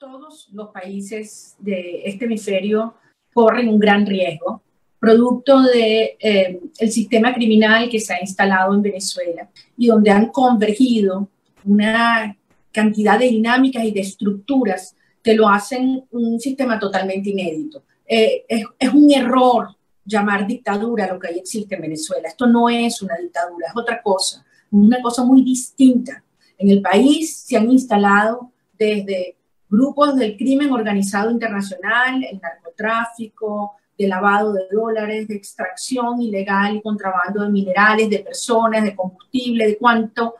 todos los países de este hemisferio corren un gran riesgo, producto del de, eh, sistema criminal que se ha instalado en Venezuela y donde han convergido una cantidad de dinámicas y de estructuras que lo hacen un sistema totalmente inédito. Eh, es, es, un error llamar dictadura lo que ahí existe en Venezuela. Esto no es una dictadura, es otra cosa, una cosa muy distinta. En el país se han instalado desde grupos del crimen organizado internacional, el narcotráfico, de lavado de dólares, de extracción ilegal contrabando de minerales, de personas, de combustible, de cuánto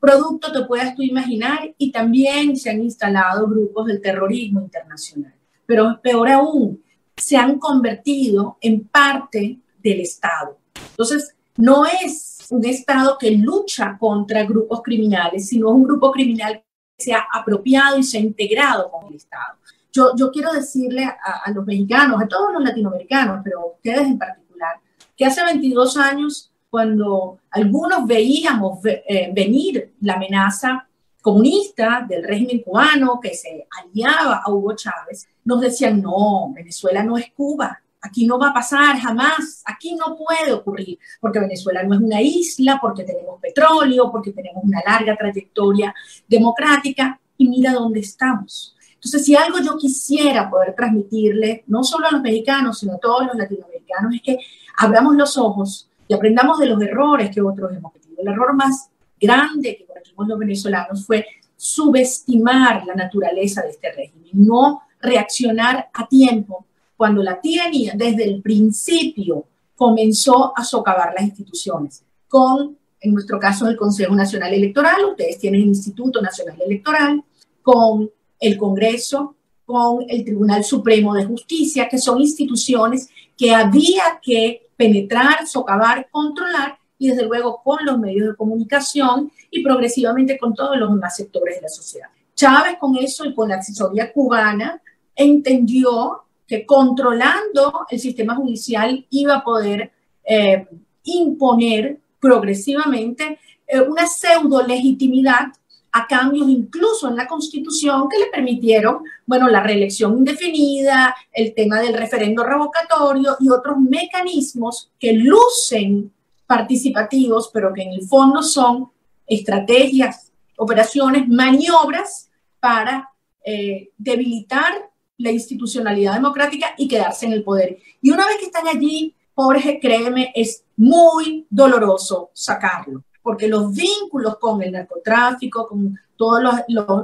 producto te puedas tú imaginar, y también se han instalado grupos del terrorismo internacional. Pero peor aún, se han convertido en parte del Estado. Entonces, no es un Estado que lucha contra grupos criminales, sino un grupo criminal se ha apropiado y se ha integrado con el Estado. Yo, yo quiero decirle a, los mexicanos, a todos los latinoamericanos, pero a ustedes en particular, que hace 22 años, cuando algunos veíamos eh, venir la amenaza comunista del régimen cubano que se aliaba a Hugo Chávez, nos decían, no, Venezuela no es Cuba, aquí no va a pasar jamás, aquí no puede ocurrir, porque Venezuela no es una isla, porque tenemos petróleo, porque tenemos una larga trayectoria democrática, y mira dónde estamos. Entonces, si algo yo quisiera poder transmitirle, no solo a los mexicanos, sino a todos los latinoamericanos, es que abramos los ojos y aprendamos de los errores que otros hemos cometido. El error más grande que cometimos los venezolanos fue subestimar la naturaleza de este régimen, no reaccionar a tiempo cuando la tiranía desde el principio comenzó a socavar las instituciones, con, en nuestro caso, el Consejo Nacional Electoral, ustedes tienen el Instituto Nacional Electoral, con el Congreso, con el Tribunal Supremo de Justicia, que son instituciones que había que penetrar, socavar, controlar y desde luego con los medios de comunicación y progresivamente con todos los demás sectores de la sociedad. Chávez con eso y con la asesoría cubana entendió que controlando el sistema judicial iba a poder eh, imponer progresivamente eh, una pseudo legitimidad a cambios incluso en la Constitución que le permitieron, bueno, la reelección indefinida, el tema del referendo revocatorio y otros mecanismos que lucen participativos, pero que en el fondo son estrategias, operaciones, maniobras para eh, debilitar la institucionalidad democrática y quedarse en el poder. Y una vez que están allí, Jorge, créeme, es muy doloroso sacarlo, porque los vínculos con el narcotráfico, con todos los,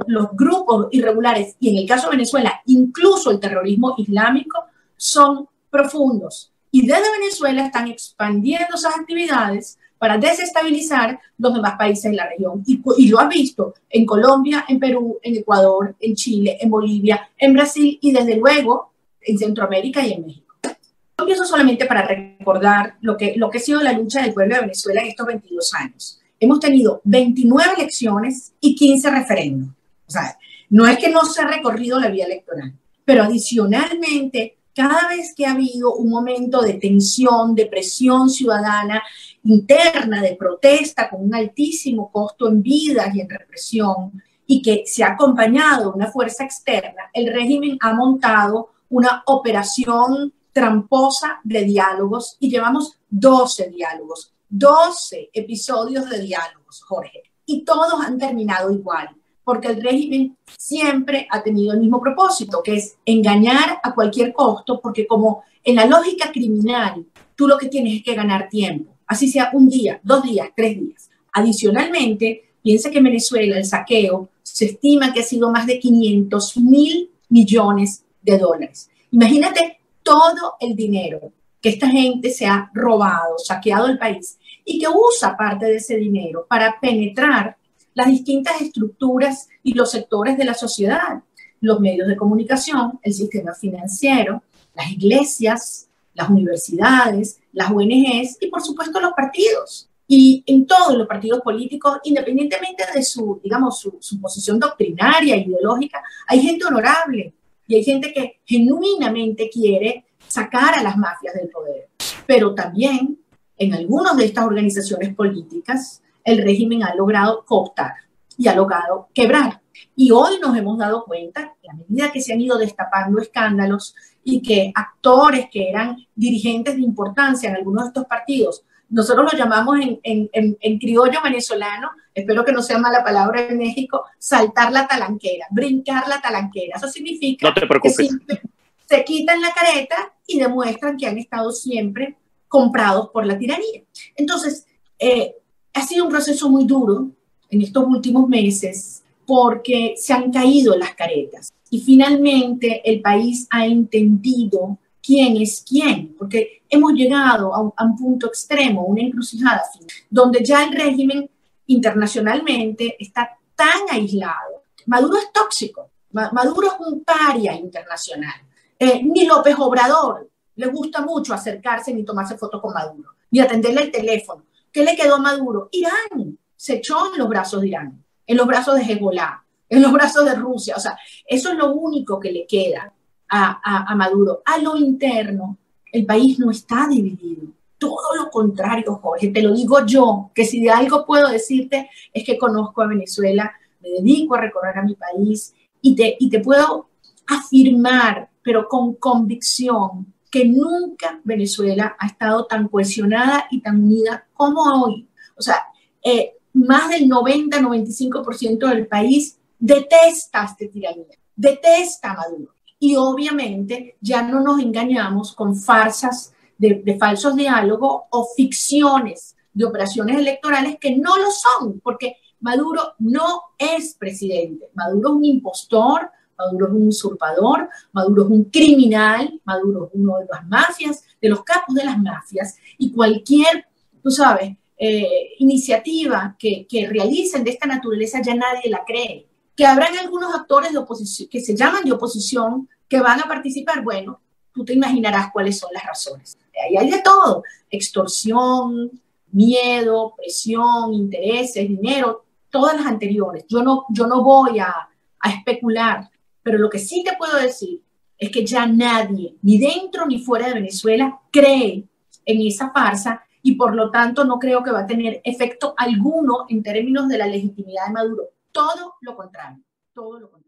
los, grupos irregulares, y en el caso de Venezuela, incluso el terrorismo islámico, son profundos. Y desde Venezuela están expandiendo esas actividades para desestabilizar los demás países de la región. Y, lo ha visto en Colombia, en Perú, en Ecuador, en Chile, en Bolivia, en Brasil y desde luego en Centroamérica y en México. No empiezo solamente para recordar lo que, lo que ha sido la lucha del pueblo de Venezuela en estos 22 años. Hemos tenido 29 elecciones y 15 referendos. O sea, no es que no se ha recorrido la vía electoral, pero adicionalmente cada vez que ha habido un momento de tensión, de presión ciudadana interna, de protesta con un altísimo costo en vidas y en represión, y que se ha acompañado una fuerza externa, el régimen ha montado una operación tramposa de diálogos y llevamos 12 diálogos, 12 episodios de diálogos, Jorge, y todos han terminado igual porque el régimen siempre ha tenido el mismo propósito, que es engañar a cualquier costo, porque como en la lógica criminal, tú lo que tienes es que ganar tiempo, así sea un día, dos días, tres días. Adicionalmente, piensa que en Venezuela el saqueo se estima que ha sido más de 500 mil millones de dólares. Imagínate todo el dinero que esta gente se ha robado, saqueado el país y que usa parte de ese dinero para penetrar las distintas estructuras y los sectores de la sociedad, los medios de comunicación, el sistema financiero, las iglesias, las universidades, las ONGs y por supuesto los partidos. Y en todos los partidos políticos, independientemente de su, digamos, su, posición doctrinaria, ideológica, hay gente honorable y hay gente que genuinamente quiere sacar a las mafias del poder. Pero también en algunas de estas organizaciones políticas el régimen ha logrado cooptar. y ha logrado quebrar. Y hoy nos hemos dado cuenta, a medida que se han ido destapando escándalos y que actores que eran dirigentes de importancia en algunos de estos partidos, nosotros lo llamamos en, en, criollo venezolano, espero que no sea mala palabra en México, saltar la talanquera, brincar la talanquera. Eso significa que se quitan la careta y demuestran que han estado siempre comprados por la tiranía. Entonces, eh, ha sido un proceso muy duro en estos últimos meses porque se han caído las caretas y finalmente el país ha entendido quién es quién, porque hemos llegado a un, punto extremo, una encrucijada, donde ya el régimen internacionalmente está tan aislado. Maduro es tóxico, Maduro es un paria internacional. Eh, ni López Obrador le gusta mucho acercarse ni tomarse fotos con Maduro, ni atenderle el teléfono. ¿Qué le quedó a Maduro? Irán se echó en los brazos de Irán, en los brazos de Hezbollah, en los brazos de Rusia. O sea, eso es lo único que le queda a, Maduro. A lo interno, el país no está dividido. Todo lo contrario, Jorge. Te lo digo yo, que si de algo puedo decirte es que conozco a Venezuela, me dedico a recorrer a mi país y te, y te puedo afirmar, pero con convicción, que nunca Venezuela ha estado tan cohesionada y tan unida como hoy. O sea, eh, más del 90-95% del país detesta este tiranía, detesta a Maduro. Y obviamente ya no nos engañamos con farsas de, de falsos diálogos o ficciones de operaciones electorales que no lo son, porque Maduro no es presidente. Maduro es un impostor, Maduro es un usurpador, Maduro es un criminal, Maduro es uno de las mafias, de los capos de las mafias, y cualquier, tú sabes, eh, iniciativa que, que realicen de esta naturaleza ya nadie la cree. Que habrán algunos actores de oposición, que se llaman de oposición, que van a participar, bueno, tú te imaginarás cuáles son las razones. Ahí hay de todo, extorsión, miedo, presión, intereses, dinero, todas las anteriores. Yo no, yo no voy a, a especular, pero lo que sí te puedo decir es que ya nadie, ni dentro ni fuera de Venezuela, cree en esa farsa y por lo tanto no creo que va a tener efecto alguno en términos de la legitimidad de Maduro. Todo lo contrario, todo lo contrario.